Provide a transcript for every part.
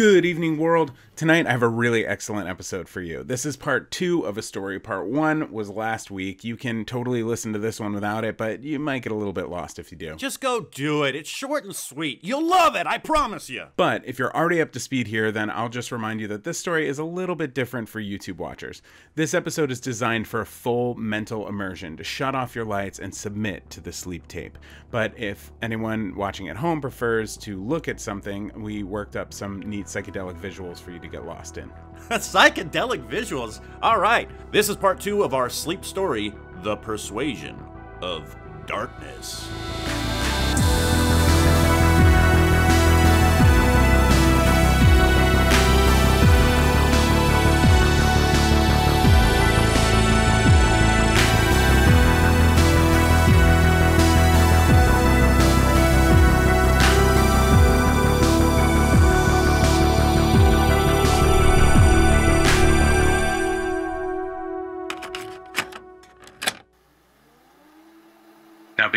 Good evening, world. Tonight, I have a really excellent episode for you. This is part two of a story. Part one was last week. You can totally listen to this one without it, but you might get a little bit lost if you do. Just go do it. It's short and sweet. You'll love it, I promise you. But if you're already up to speed here, then I'll just remind you that this story is a little bit different for YouTube watchers. This episode is designed for a full mental immersion to shut off your lights and submit to the sleep tape. But if anyone watching at home prefers to look at something, we worked up some neat psychedelic visuals for you to get lost in. Psychedelic visuals. All right. This is part two of our sleep story The Persuasion of Darkness.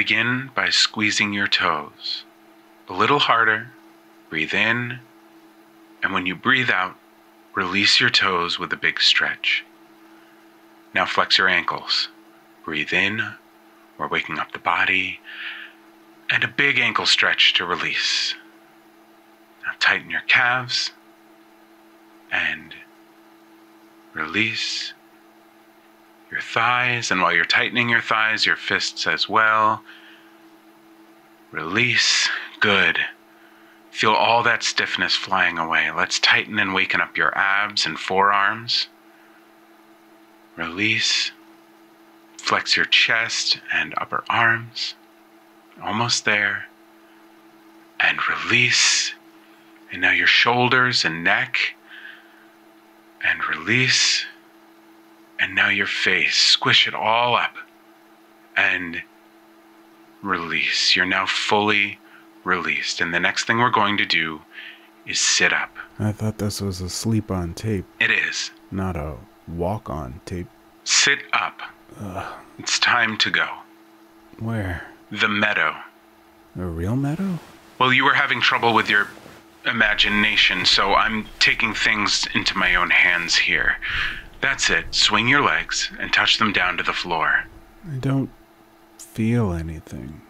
Begin by squeezing your toes. A little harder. Breathe in. And when you breathe out, release your toes with a big stretch. Now flex your ankles. Breathe in. We're waking up the body. And a big ankle stretch to release. Now tighten your calves. And release your thighs, and while you're tightening your thighs, your fists as well. Release. Good. Feel all that stiffness flying away. Let's tighten and waken up your abs and forearms. Release. Flex your chest and upper arms. Almost there. And release. And now your shoulders and neck. And release. And now your face. Squish it all up. And release. You're now fully released. And the next thing we're going to do is sit up. I thought this was a sleep on tape, It is. not a walk on tape. Sit up. It's time to go. Where? The meadow. A real meadow? Well, you were having trouble with your imagination, so I'm taking things into my own hands here. That's it. Swing your legs and touch them down to the floor. I don't feel anything.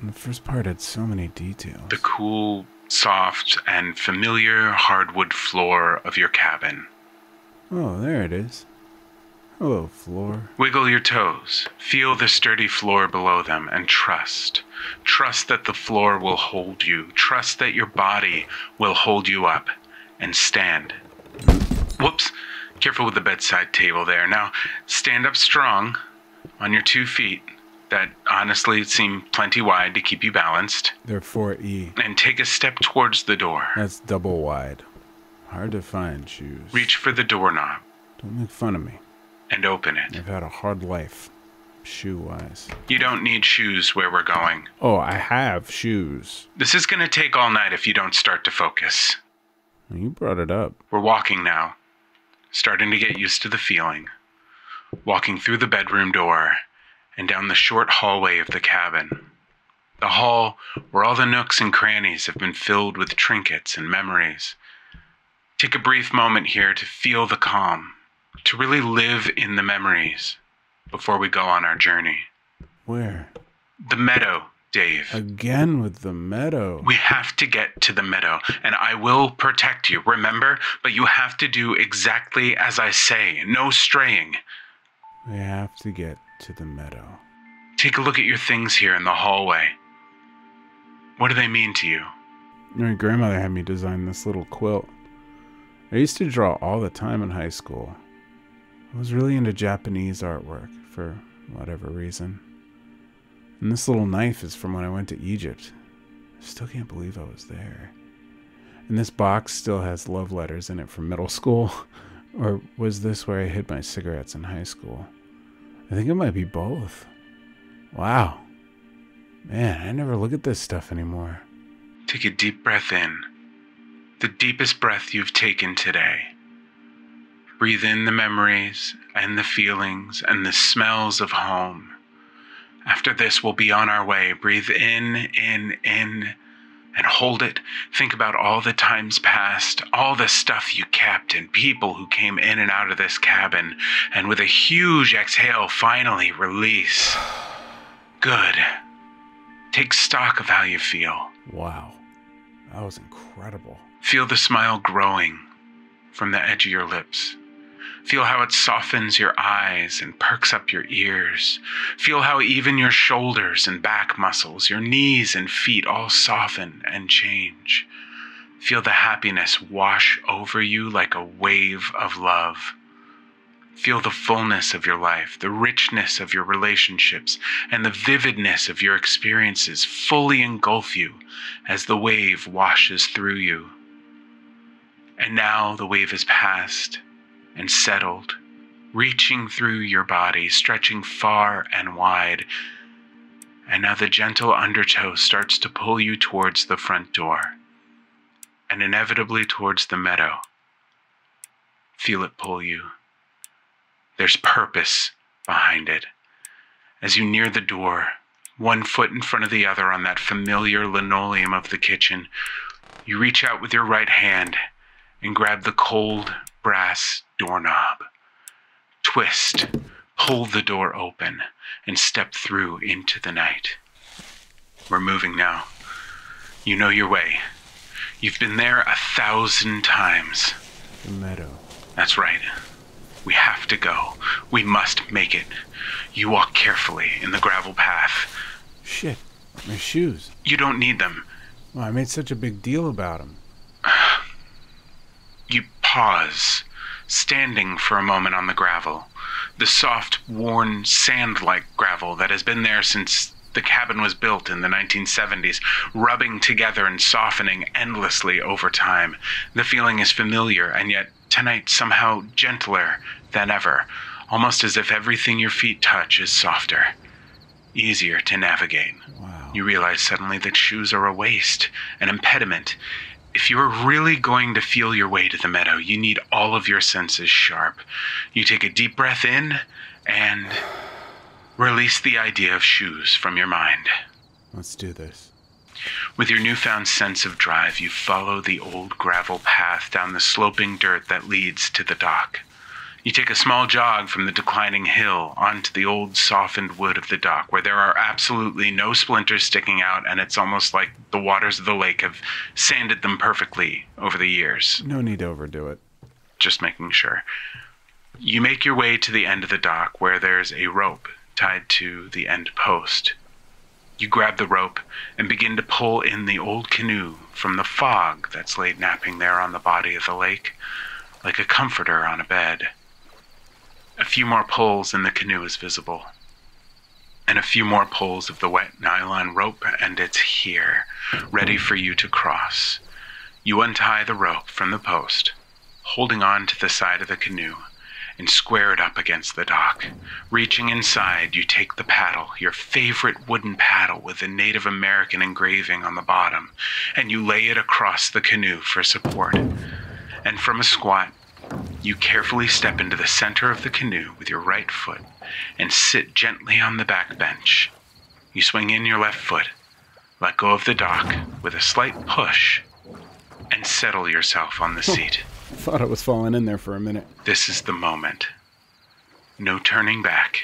In the first part had so many details. The cool, soft, and familiar hardwood floor of your cabin. Oh, there it is. Hello, floor. Wiggle your toes. Feel the sturdy floor below them and trust. Trust that the floor will hold you. Trust that your body will hold you up and stand. Whoops. Careful with the bedside table there. Now, stand up strong on your two feet that honestly seem plenty wide to keep you balanced. They're 4E. And take a step towards the door. That's double wide. Hard to find shoes. Reach for the doorknob Don't make fun of me. and open it. I've had a hard life, shoe wise. You don't need shoes where we're going. Oh, I have shoes. This is going to take all night if you don't start to focus. You brought it up. We're walking now, starting to get used to the feeling. Walking through the bedroom door and down the short hallway of the cabin. The hall where all the nooks and crannies have been filled with trinkets and memories. Take a brief moment here to feel the calm, to really live in the memories before we go on our journey. Where? The meadow, Dave. Again with the meadow. We have to get to the meadow, and I will protect you, remember? But you have to do exactly as I say, no straying. We have to get to the meadow. Take a look at your things here in the hallway. What do they mean to you? My grandmother had me design this little quilt. I used to draw all the time in high school. I was really into Japanese artwork for whatever reason. And this little knife is from when I went to Egypt. I still can't believe I was there. And this box still has love letters in it from middle school. or was this where I hid my cigarettes in high school? I think it might be both. Wow. Man, I never look at this stuff anymore. Take a deep breath in. The deepest breath you've taken today. Breathe in the memories and the feelings and the smells of home. After this, we'll be on our way. Breathe in, in, in, and hold it. Think about all the times past, all the stuff you kept, and people who came in and out of this cabin. And with a huge exhale, finally release. Good. Take stock of how you feel. Wow. That was incredible. Feel the smile growing from the edge of your lips. Feel how it softens your eyes and perks up your ears. Feel how even your shoulders and back muscles, your knees and feet all soften and change. Feel the happiness wash over you like a wave of love. Feel the fullness of your life, the richness of your relationships, and the vividness of your experiences fully engulf you as the wave washes through you. And now the wave has past and settled, reaching through your body, stretching far and wide. And now the gentle undertow starts to pull you towards the front door and inevitably towards the meadow. Feel it pull you. There's purpose behind it. As you near the door, one foot in front of the other on that familiar linoleum of the kitchen, you reach out with your right hand and grab the cold brass doorknob. Twist, pull the door open, and step through into the night. We're moving now. You know your way. You've been there a thousand times. The meadow. That's right. We have to go. We must make it. You walk carefully in the gravel path. Shit. My shoes. You don't need them. Well, I made such a big deal about them. You pause, standing for a moment on the gravel. The soft, worn, sand like gravel that has been there since the cabin was built in the 1970s, rubbing together and softening endlessly over time. The feeling is familiar, and yet tonight somehow gentler than ever, almost as if everything your feet touch is softer, easier to navigate. Wow. You realize suddenly that shoes are a waste, an impediment. If you are really going to feel your way to the meadow, you need all of your senses sharp. You take a deep breath in and release the idea of shoes from your mind. Let's do this. With your newfound sense of drive, you follow the old gravel path down the sloping dirt that leads to the dock. You take a small jog from the declining hill onto the old softened wood of the dock, where there are absolutely no splinters sticking out, and it's almost like the waters of the lake have sanded them perfectly over the years. No need to overdo it. Just making sure. You make your way to the end of the dock, where there's a rope tied to the end post. You grab the rope and begin to pull in the old canoe from the fog that's laid napping there on the body of the lake, like a comforter on a bed. A few more pulls and the canoe is visible. And a few more pulls of the wet nylon rope, and it's here, ready for you to cross. You untie the rope from the post, holding on to the side of the canoe, and square it up against the dock. Reaching inside, you take the paddle, your favorite wooden paddle with the Native American engraving on the bottom, and you lay it across the canoe for support. And from a squat, you carefully step into the center of the canoe with your right foot and sit gently on the back bench. You swing in your left foot, let go of the dock with a slight push, and settle yourself on the seat. Thought I was falling in there for a minute. This is the moment. No turning back.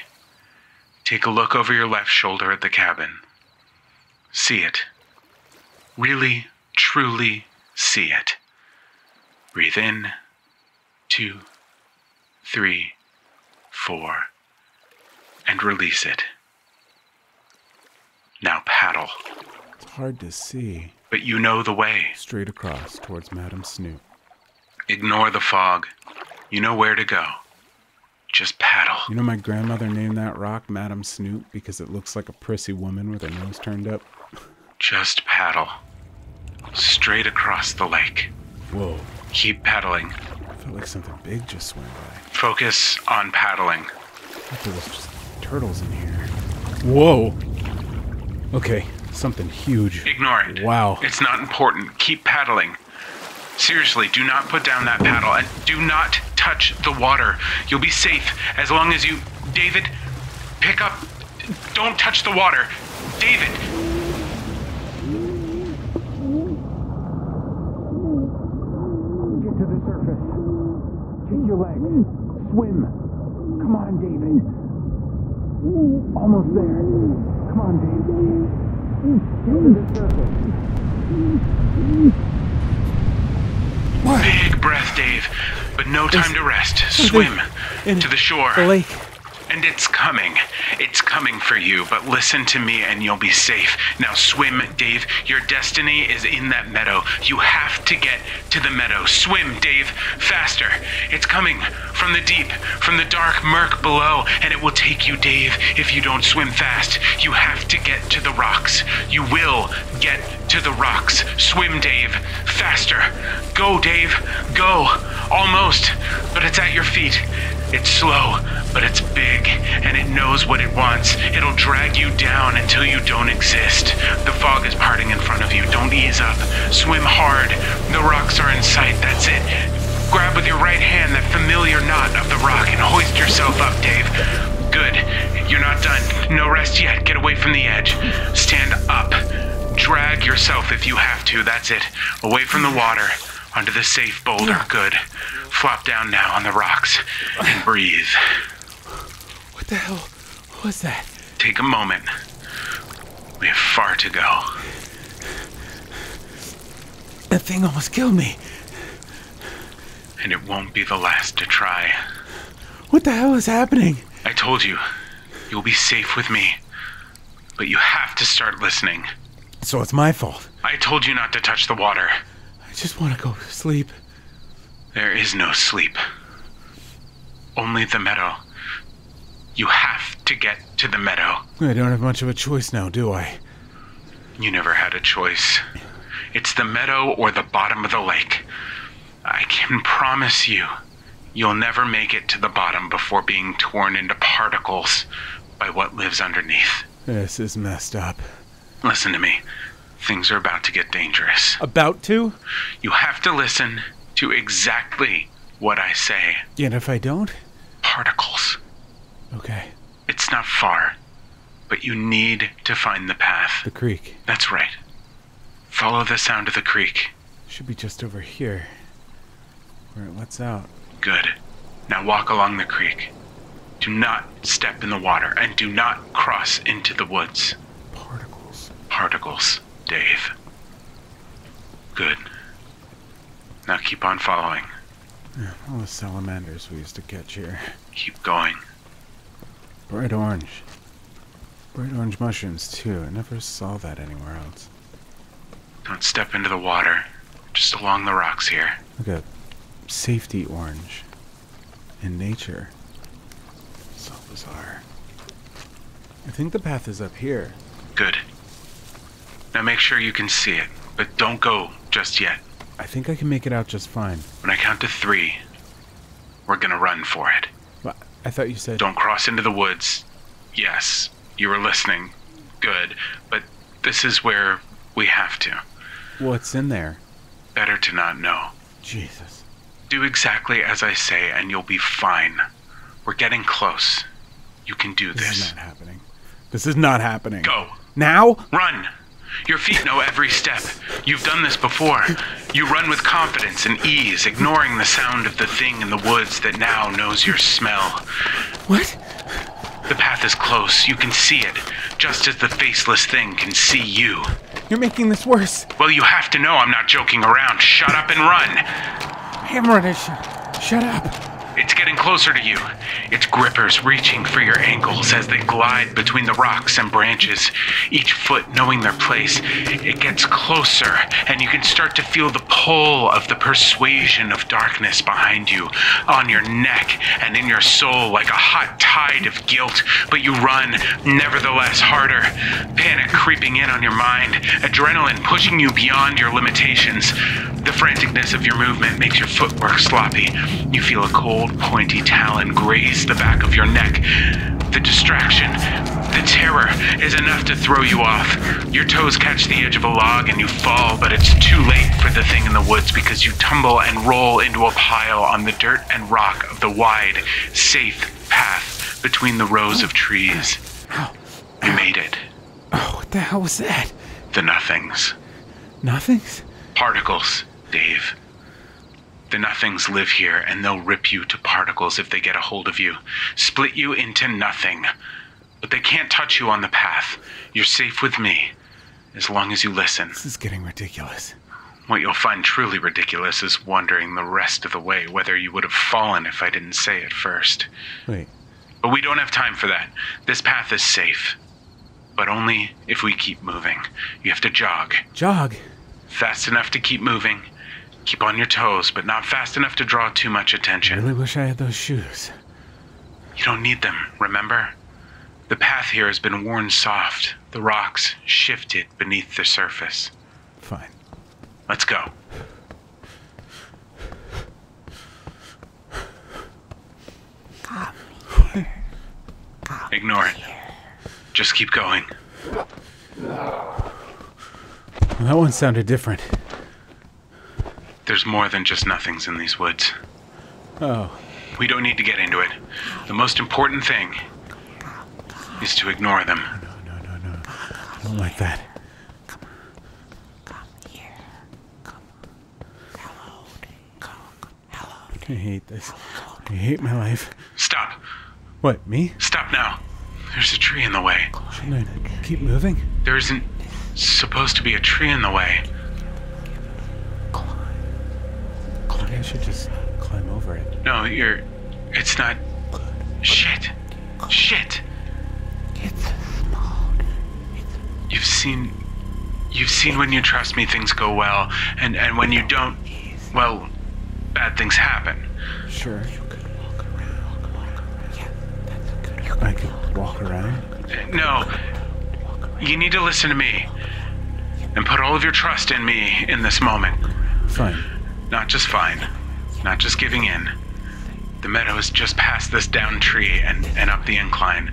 Take a look over your left shoulder at the cabin. See it. Really, truly see it. Breathe in. Two, three, four, and release it. Now paddle, It's hard to see. but you know the way. Straight across towards Madam Snoop. Ignore the fog. You know where to go. Just paddle. You know my grandmother named that rock Madam Snoop because it looks like a prissy woman with her nose turned up? Just paddle. Straight across the lake. Whoa. Keep paddling. Like something big just swam by. Focus on paddling. There was just turtles in here. Whoa. Okay, something huge. Ignore it. Wow. It's not important. Keep paddling. Seriously, do not put down that paddle and do not touch the water. You'll be safe as long as you. David, pick up. Don't touch the water. David! surface. Take your legs. Swim. Come on, David. Almost there. Come on, David. Get to the surface. Big breath, Dave, but no time to rest. Swim in to the shore. The lake. And it's coming. It's coming for you, but listen to me and you'll be safe. Now swim, Dave. Your destiny is in that meadow. You have to get to the meadow. Swim, Dave. Faster. It's coming from the deep, from the dark murk below, and it will take you, Dave, if you don't swim fast. You have to get to the rocks. You will get to the rocks. Swim, Dave. Faster. Go, Dave. Go. Almost. But it's at your feet. It's slow, but it's big, and it knows what it wants. It'll drag you down until you don't exist. The fog is parting in front of you. Don't ease up. Swim hard. The rocks are in sight. That's it. Grab with your right hand that familiar knot of the rock and hoist yourself up, Dave. Good. You're not done. No rest yet. Get away from the edge. Stand up. Drag yourself if you have to. That's it. Away from the water. Onto the safe boulder. Good. Flop down now on the rocks and breathe. What the hell was that? Take a moment. We have far to go. That thing almost killed me. And it won't be the last to try. What the hell is happening? I told you, you'll be safe with me. But you have to start listening. So it's my fault. I told you not to touch the water. I just want to go to sleep. There is no sleep. Only the meadow. You have to get to the meadow. I don't have much of a choice now, do I? You never had a choice. It's the meadow or the bottom of the lake. I can promise you, you'll never make it to the bottom before being torn into particles by what lives underneath. This is messed up. Listen to me. Things are about to get dangerous. About to? You have to listen to exactly what I say. And if I don't? Particles. Okay. It's not far, but you need to find the path. The creek. That's right. Follow the sound of the creek. Should be just over here. Where it lets out. Good. Now walk along the creek. Do not step in the water and do not cross into the woods. Particles. Dave. Good. Now keep on following. All the salamanders we used to catch here. Keep going. Bright orange. Bright orange mushrooms, too. I never saw that anywhere else. Don't step into the water. Just along the rocks here. Look at safety orange. In nature. So bizarre. I think the path is up here. Good. Now make sure you can see it, but don't go just yet. I think I can make it out just fine. When I count to three, we're gonna run for it. But I thought you said. Don't cross into the woods. Yes, you were listening. Good. But this is where we have to. What's in there? Better to not know. Jesus. Do exactly as I say, and you'll be fine. We're getting close. You can do This This is not happening. This is not happening. Go. Now? Run! Your feet know every step. You've done this before. You run with confidence and ease, ignoring the sound of the thing in the woods that now knows your smell. What? The path is close. You can see it, just as the faceless thing can see you. You're making this worse. Well, you have to know I'm not joking around. Shut up and run. Hammer. Shut, shut up. Getting closer to you. Its grippers reaching for your ankles as they glide between the rocks and branches, each foot knowing their place. It gets closer, and you can start to feel the pull of the persuasion of darkness behind you, on your neck and in your soul like a hot tide of guilt. But you run, nevertheless, harder. Panic creeping in on your mind, adrenaline pushing you beyond your limitations. The franticness of your movement makes your footwork sloppy. You feel a cold, pointy talon graze the back of your neck. The distraction, the terror, is enough to throw you off. Your toes catch the edge of a log and you fall, but it's too late for the thing in the woods because you tumble and roll into a pile on the dirt and rock of the wide, safe path between the rows of trees. You made it. Oh, what the hell was that? The nothings. Nothings? Particles, Dave. The nothings live here, and they'll rip you to particles if they get a hold of you, split you into nothing. But they can't touch you on the path. You're safe with me, as long as you listen. This is getting ridiculous. What you'll find truly ridiculous is wondering the rest of the way whether you would have fallen if I didn't say it first. Wait, But we don't have time for that. This path is safe. But only if we keep moving. You have to jog. jog? Fast enough to keep moving. Keep on your toes, but not fast enough to draw too much attention. I really wish I had those shoes. You don't need them, remember? The path here has been worn soft, the rocks shifted beneath the surface. Fine. Let's go. Ignore it. Just keep going. Well, that one sounded different. There's more than just nothings in these woods. Oh, We don't need to get into it. The most important thing is to ignore them. no, no, no. I don't like that. Come on. Come here. Come. Hello. Come. Hello. I hate this. I hate my life. Stop. What, me? Stop now. There's a tree in the way. Shouldn't I keep moving? There isn't supposed to be a tree in the way. I should just climb over it. No, you're. It's not. Shit. Shit. It's small. It's... You've seen. You've seen when you trust me, things go well, and and when you don't, well, bad things happen. Sure. You could walk around. walk around yeah that's look good I could walk around. No. You need to listen to me, and put all of your trust in me in this moment. Fine. Not just fine, not just giving in. The meadow is just past this down tree and, and up the incline.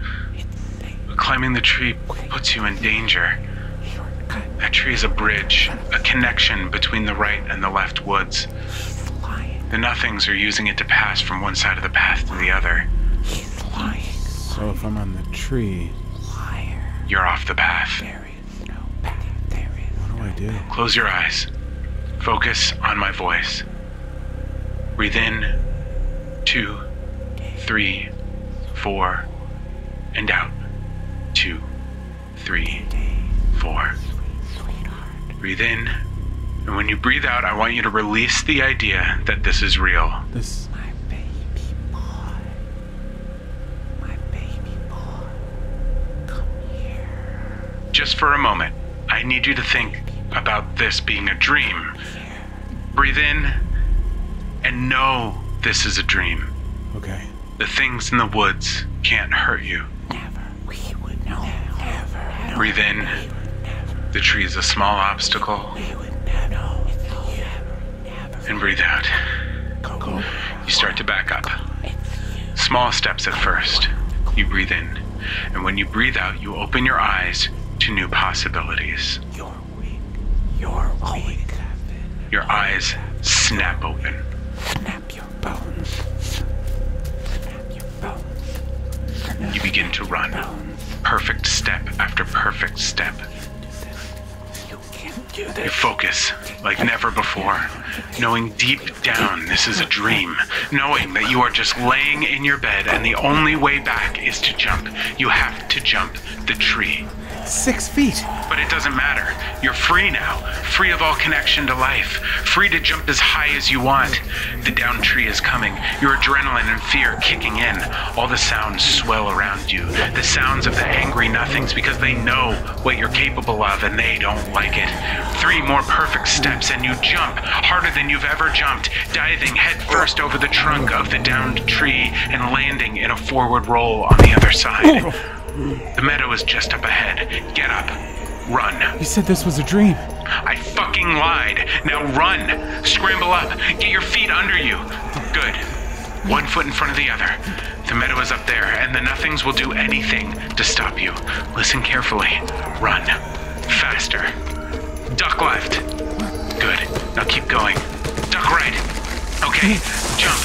Climbing the tree puts you in danger. That tree is a bridge, a connection between the right and the left woods. The nothings are using it to pass from one side of the path to the other. So if I'm on the tree, You're off the path. what do I do? Close your eyes. Focus on my voice. Breathe in, two, three, four, and out. Two, three, four. Breathe in, and when you breathe out, I want you to release the idea that this is real. This. My baby boy. My baby boy. Come here. Just for a moment, I need you to think about this being a dream. Breathe in, and know this is a dream. Okay. The things in the woods can't hurt you. Never. We would never. Breathe in. The tree is a small obstacle. We would never. And breathe out. You start to back up. Small steps at first. You breathe in. And when you breathe out, you open your eyes to new possibilities. Your eyes snap open. snap your bones You begin to run. Perfect step after perfect step. You focus like never before, knowing deep down this is a dream, knowing that you are just laying in your bed and the only way back is to jump. You have to jump the tree. Six feet. But it doesn't matter. You're free now, free of all connection to life, free to jump as high as you want. The down tree is coming, your adrenaline and fear kicking in. All the sounds swell around you, the sounds of the angry nothings because they know what you're capable of and they don't like it. Three more perfect steps and you jump harder than you've ever jumped, diving headfirst over the trunk of the downed tree and landing in a forward roll on the other side. Oh. The meadow is just up ahead. Get up. Run. You said this was a dream. I fucking lied. Now run. Scramble up. Get your feet under you. Good. One foot in front of the other. The meadow is up there, and the nothings will do anything to stop you. Listen carefully. Run. Faster. Duck left. Good. Now keep going. Duck right. Okay. Jump.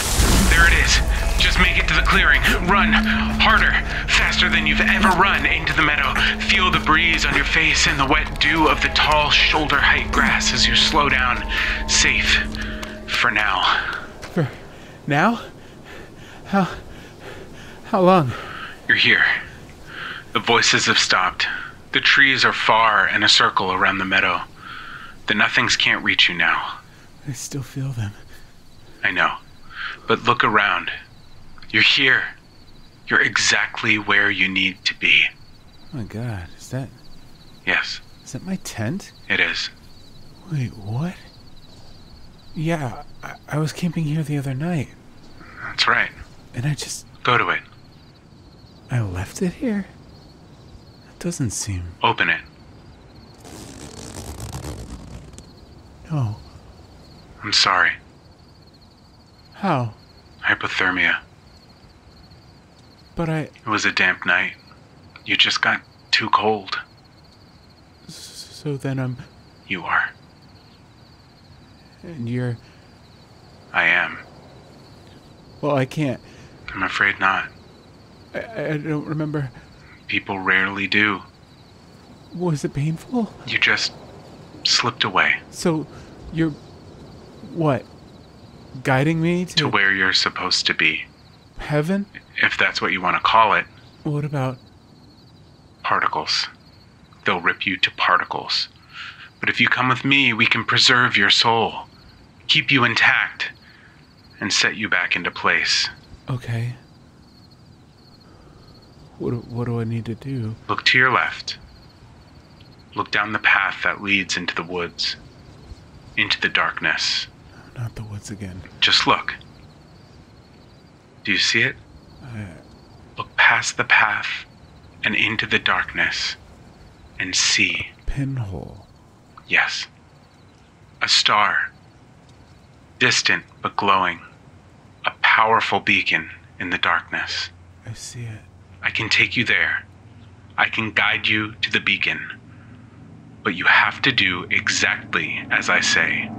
There it is. Just make it to the clearing. Run. Harder. Faster than you've ever run into the meadow. Feel the breeze on your face and the wet dew of the tall shoulder height grass as you slow down. Safe. For now. For now? How how long? You're here. The voices have stopped. The trees are far in a circle around the meadow. The nothings can't reach you now. I still feel them. I know. But look around. You're here. You're exactly where you need to be. Oh my god, is that Yes, is that my tent? it is. Wait, what? Yeah, I, I was camping here the other night, That's right. and I just Go to it. I left it here. That doesn't seem Open it. no. I'm sorry. How? Hypothermia. But I It was a damp night. You just got too cold. so then I'm You are. and you're I am. well. I can't. I'm afraid not. I, I don't remember. People rarely do. Was it painful? You just slipped away So, you're what? Guiding me to, to where you're supposed to be. heaven? If that's what you want to call it. What about? Particles. They'll rip you to particles. But if you come with me, we can preserve your soul, keep you intact, and set you back into place. Okay. What do- what do I need to do? Look to your left. Look down the path that leads into the woods, into the darkness. Not the woods again. Just look. Do you see it? Look past the path and into the darkness and see, pinhole. yes, a star. Distant but glowing. A powerful beacon in the darkness. I see it. I can take you there. I can guide you to the beacon. But you have to do exactly as I say.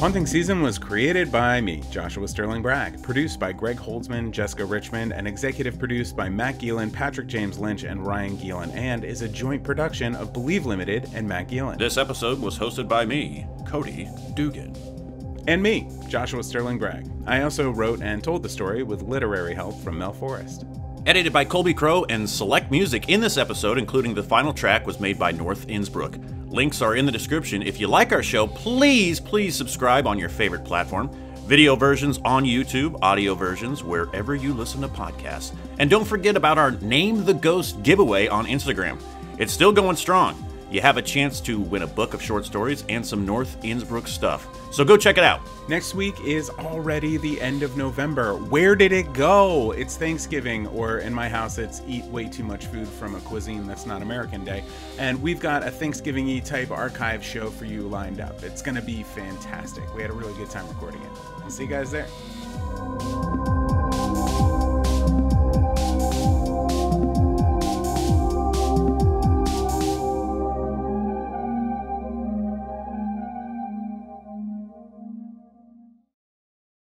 Haunting Season was created by me, Joshua Sterling Bragg, produced by Greg Holdsman, Jessica Richmond, and executive produced by Matt Gielen, Patrick James Lynch, and Ryan Gielen, and is a joint production of Believe Limited and Matt Gielen. This episode was hosted by me, Cody Dugan. And me, Joshua Sterling Bragg. I also wrote and told the story with literary help from Mel Forrest. Edited by Colby Crow, and select music in this episode, including the final track, was made by North Innsbruck. Links are in the description. If you like our show, please, please subscribe on your favorite platform. Video versions on YouTube, audio versions wherever you listen to podcasts. And don't forget about our Name the Ghost giveaway on Instagram. It's still going strong. You have a chance to win a book of short stories and some North Innsbruck stuff. So go check it out. Next week is already the end of November. Where did it go? It's Thanksgiving, or in my house, it's eat way too much food from a cuisine that's not American Day. And we've got a Thanksgiving y type archive show for you lined up. It's going to be fantastic. We had a really good time recording it. I'll see you guys there.